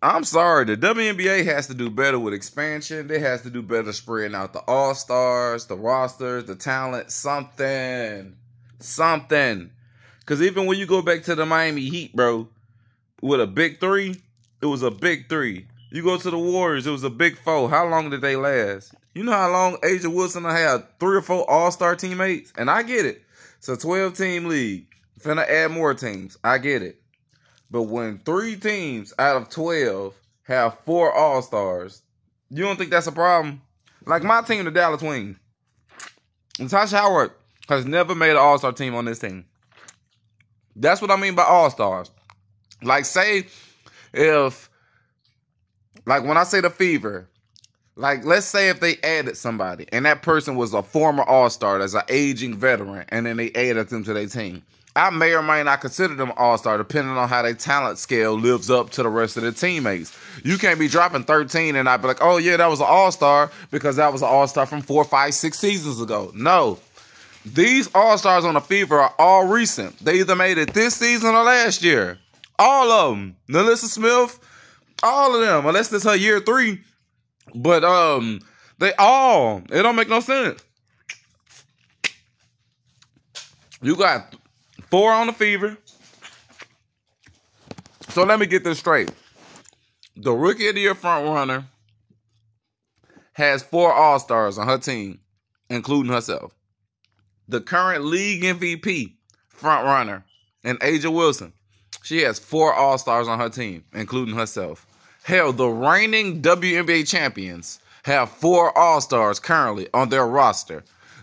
I'm sorry, the WNBA has to do better with expansion. They has to do better spreading out the all stars, the rosters, the talent, something, something. Because even when you go back to the Miami Heat, bro, with a big three, it was a big three. You go to the Warriors, it was a big four. How long did they last? You know how long A'ja Wilson had three or four All Star teammates, and I get it. It's a 12 team league. Finna add more teams. I get it. But when three teams out of 12 have four All Stars, you don't think that's a problem? Like my team, the Dallas Wings. Natasha Howard has never made an All Star team on this team. That's what I mean by All Stars. Like, say if, like, when I say the Fever, like, let's say if they added somebody and that person was a former All Star, as an aging veteran, and then they added them to their team. I may or may not consider them all star, depending on how their talent scale lives up to the rest of the teammates. You can't be dropping 13 and I'd be like, oh, yeah, that was an all star because that was an all star from four, five, six seasons ago. No. These all stars on the Fever are all recent. They either made it this season or last year. All of them. NaLyssa Smith, all of them, unless this her year three. But um, they all, it don't make no sense. You got Four on the fever. So let me get this straight. The rookie of the year front runner has four All Stars on her team, including herself. The current league MVP front runner and A'ja Wilson, she has four All Stars on her team, including herself. Hell, the reigning WNBA champions have four All Stars currently on their roster,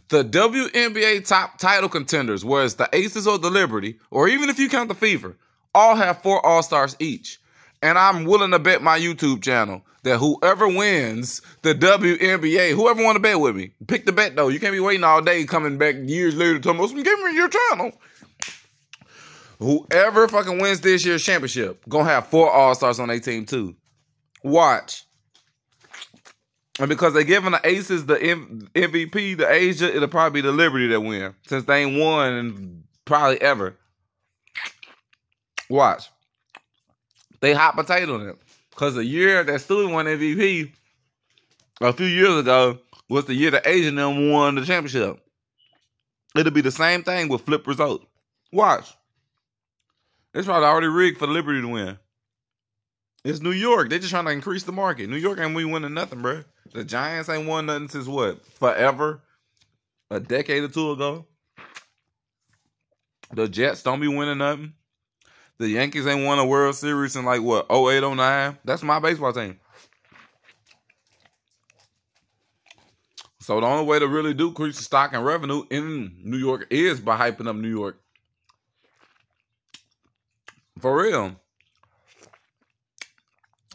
the WNBA top title contenders, whereas the Aces or the Liberty, or even if you count the Fever, all have four All Stars each. And I'm willing to bet my YouTube channel that whoever wins the WNBA, whoever want to bet with me, pick the bet though. You can't be waiting all day coming back years later to tell me, give me your channel. Whoever fucking wins this year's championship, gonna have four All Stars on their team too. Watch. And because they're giving the Aces the MVP, the Asia, it'll probably be the Liberty that win. Since they ain't won and probably ever. Watch. They hot potato it. Because the year that Stewie won MVP a few years ago was the year the Asian them won the championship. It'll be the same thing with flip result. Watch. It's probably already rigged for Liberty to win. It's New York. They're just trying to increase the market. New York ain't we winning nothing, bro. The Giants ain't won nothing since what? Forever? A decade or two ago? The Jets don't be winning nothing. The Yankees ain't won a World Series in like what, 08, 09? That's my baseball team. So the only way to really do increase stock and revenue in New York is by hyping up New York. For real.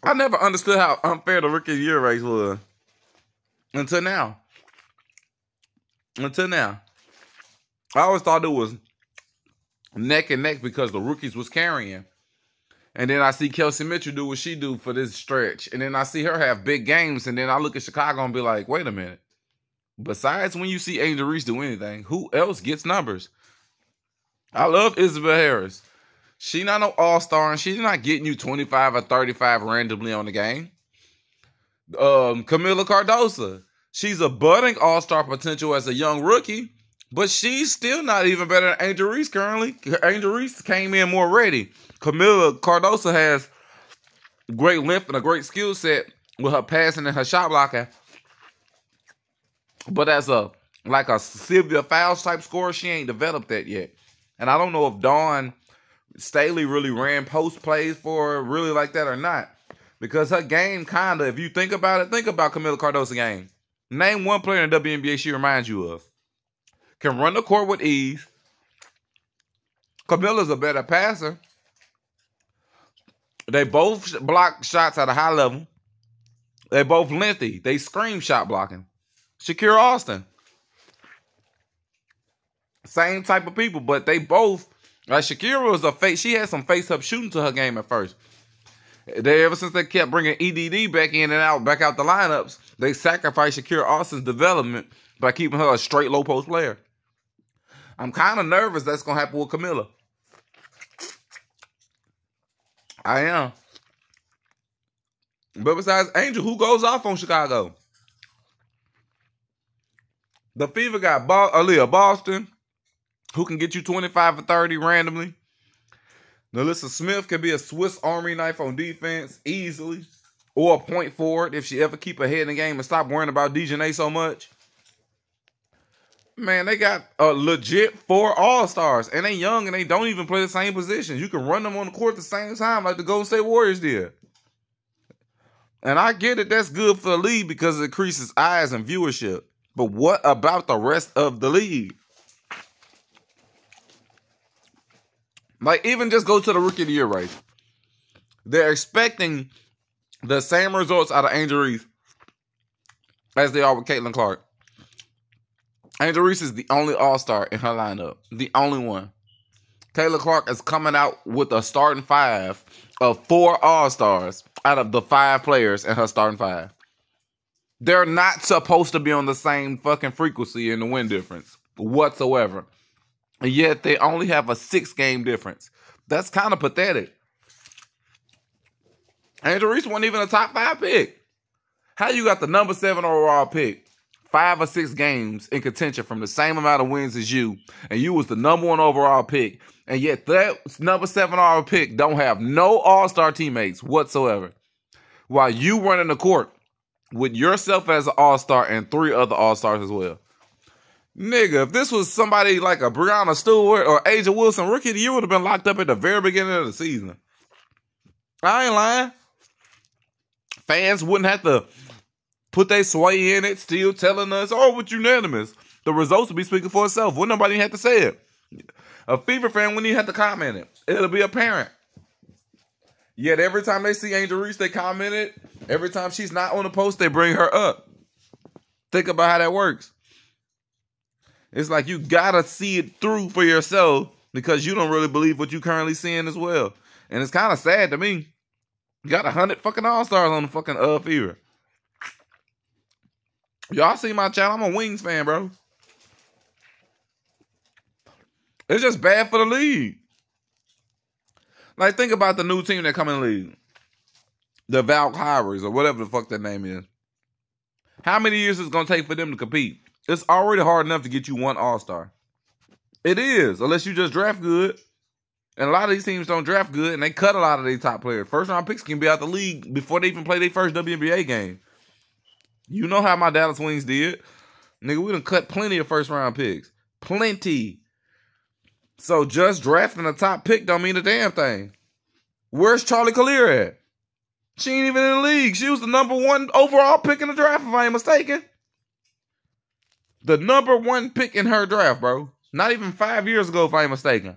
I never understood how unfair the rookie year race was. Until now. Until now. I always thought it was neck and neck because the rookies was carrying. And then I see Kelsey Mitchell do what she do for this stretch. And then I see her have big games. And then I look at Chicago and be like, wait a minute. Besides when you see Angel Reese do anything, who else gets numbers? I love Isabel Harris. She not no all-star and she's not getting you 25 or 35 randomly on the game um, Kamilla Cardoso. She's a budding all star potential as a young rookie, but she's still not even better than Angel Reese currently. Angel Reese came in more ready. Kamilla Cardoso has great length and a great skill set with her passing and her shot blocking. But as a like a Sylvia Fowles type scorer, she ain't developed that yet. And I don't know if Dawn Staley really ran post plays for her really like that or not. Because her game kinda, if you think about it, think about Kamilla Cardoso game. Name one player in the WNBA she reminds you of. Can run the court with ease. Kamilla's a better passer. They both block shots at a high level. They both lengthy. They scream shot blocking. Shakira Austin. Same type of people, but they both like Shakira was a face. She had some face up shooting to her game at first. They ever since they kept bringing EDD back in and out, back out the lineups, they sacrificed Shakira Austin's development by keeping her a straight low post player. I'm kind of nervous that's gonna happen with Kamilla. I am. But besides Angel, who goes off on Chicago? The Fever got ba- Aliyah uh, Boston, who can get you 25 or 30 randomly. NaLyssa Smith can be a Swiss Army knife on defense easily, or a point forward if she ever keep her head in the game and stop worrying about DiJonai so much. Man, they got a legit four All Stars, and they young and they don't even play the same positions. You can run them on the court at the same time, like the Golden State Warriors did. And I get it, that's good for the league because it increases eyes and viewership. But what about the rest of the league? Like, even just go to the rookie of the year race. They're expecting the same results out of Angel Reese as they are with Caitlin Clark. Angel Reese is the only All Star in her lineup, the only one. Caitlin Clark is coming out with a starting five of four All Stars out of the five players in her starting five. They're not supposed to be on the same fucking frequency in the win difference whatsoever. And yet they only have a six game difference. That's kind of pathetic. Angel Reese wasn't even a top five pick. How you got the number seven overall pick, five or six games in contention from the same amount of wins as you, and you was the number one overall pick, and yet that number seven overall pick don't have no all star teammates whatsoever. While you running the court with yourself as an all star and three other all stars as well. Nigga, if this was somebody like a Breanna Stewart or A'ja Wilson rookie, you would have been locked up at the very beginning of the season. I ain't lying. Fans wouldn't have to put their sway in it, still telling us, oh, it's unanimous. The results would be speaking for itself. Wouldn't nobody have to say it. A Fever fan wouldn't even have to comment it. It'll be apparent. Yet every time they see Angel Reese, they comment it. Every time she's not on the post, they bring her up. Think about how that works. It's like you gotta see it through for yourself because you don't really believe what you're currently seeing as well. And it's kind of sad to me. You got a hundred fucking all stars on the fucking uh fever. Y'all see my channel? I'm a Wings fan, bro. It's just bad for the league. Like, think about the new team that come in the league. The Valkyries or whatever the fuck that name is. How many years is it gonna take for them to compete? It's already hard enough to get you one All Star. It is, unless you just draft good. And a lot of these teams don't draft good, and they cut a lot of their top players. First round picks can be out the league before they even play their first WNBA game. You know how my Dallas Wings did, nigga. We done cut plenty of first round picks, plenty. So just drafting a top pick don't mean a damn thing. Where's Charli Collier at? She ain't even in the league. She was the number one overall pick in the draft, if I ain't mistaken. The number one pick in her draft, bro. Not even five years ago, if I ain't mistaken.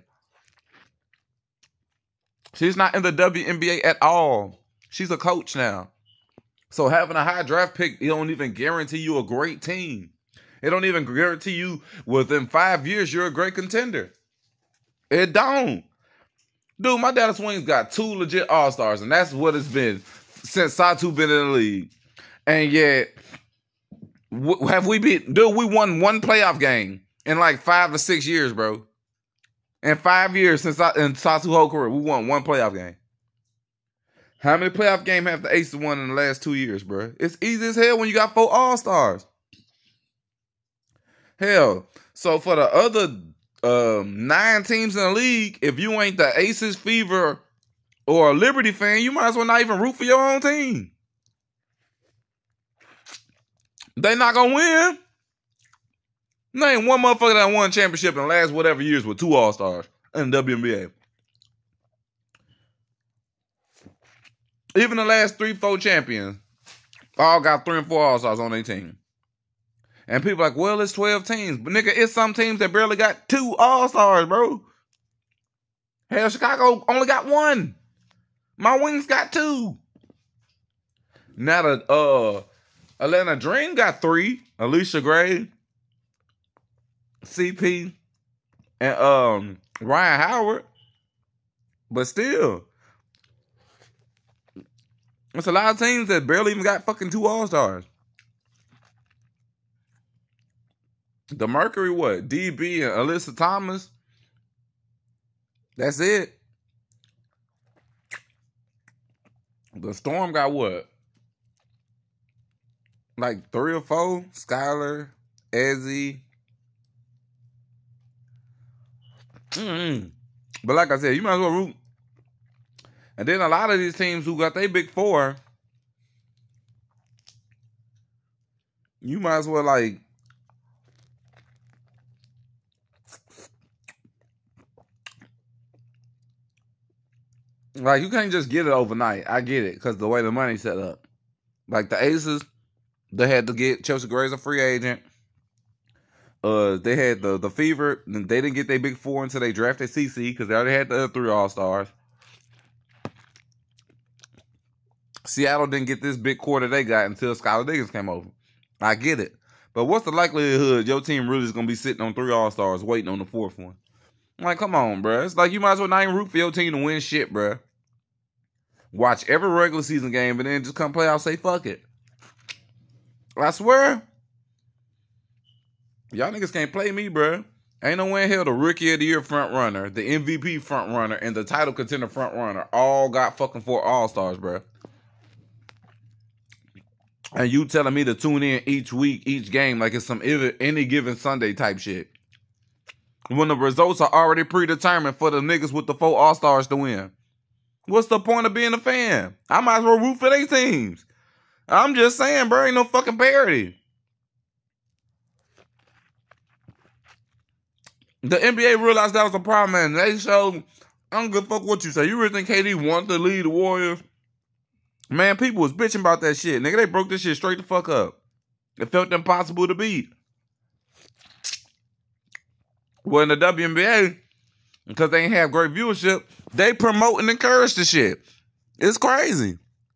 She's not in the WNBA at all. She's a coach now. So having a high draft pick, it don't even guarantee you a great team. It don't even guarantee you within five years you're a great contender. It don't. Dude, my Dallas Wings got two legit All Stars, and that's what it's been since Satou been in the league. And yet, w- have we been? Dude, we won one playoff game in like five or six years, bro. In five years since I, in Satou whole career, we won one playoff game. How many playoff games have the Aces won in the last two years, bro? It's easy as hell when you got four All Stars. Hell, so for the other um, nine teams in the league, if you ain't the Aces, Fever, or a Liberty fan, you might as well not even root for your own team. They not gonna win. Name one motherfucker that won championship in the last whatever years with two All Stars in the WNBA. Even the last three, four champions all got three and four All Stars on their team. And people like, well, it's 12 teams. But nigga, it's some teams that barely got two All Stars, bro. Hell, Chicago only got one. My Wings got two. Now the uh Atlanta Dream got three. Allisha Gray, CP, and um Rhyne Howard. But still, it's a lot of teams that barely even got fucking two All Stars. The Mercury, what? DB and Alyssa Thomas. That's it. The Storm got what? Like three or four. Skylar, Ezi. Mm-hmm. But like I said, you might as well root. And then a lot of these teams who got their big four, you might as well like like you can't just get it overnight. I get it because the way the money's set up. Like the Aces, they had to get Chelsea Gray's a free agent. Uh, they had the the Fever. They didn't get their big four until they drafted CC because they already had the three All Stars. Seattle didn't get this big quarter they got until Skylar Diggins came over. I get it. But what's the likelihood your team really is going to be sitting on three All Stars waiting on the fourth one? I'm like, come on, bro. It's like you might as well not even root for your team to win shit, bro. Watch every regular season game and then just come play out say fuck it. I swear. Y'all niggas can't play me, bro. Ain't no way in hell the rookie of the year front runner, the MVP front runner, and the title contender front runner all got fucking four All Stars, bro. And you telling me to tune in each week, each game, like it's some any given Sunday type shit. When the results are already predetermined for the niggas with the four All Stars to win. What's the point of being a fan? I might as well root for their teams. I'm just saying, bro, ain't no fucking parity. The NBA realized that was a problem, and they showed. I don't give a fuck what you say. You really think KD wants to lead the Warriors? Man, people was bitching about that shit. Nigga, they broke this shit straight the fuck up. It felt impossible to beat. Well, in the WNBA, because they ain't have great viewership, they promote and encourage the shit. It's crazy.